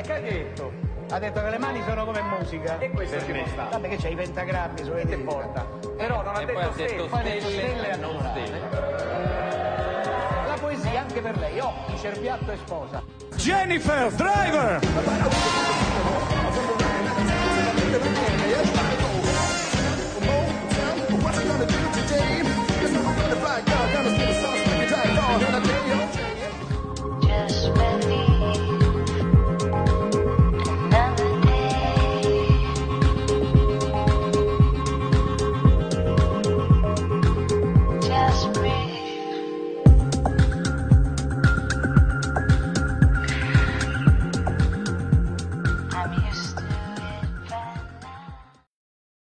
Eh, che hai detto? Ha detto che le mani sono come musica. E questo ci può stare. Vabbè che c'hai i pentagrammi sulle dita. porta? Però non ha E detto ha stelle. Poi ha detto stelle stelle e non naturali. stelle. La poesia anche per lei, occhi, cerbiatto e sposa. Jennifer Driver! I'm used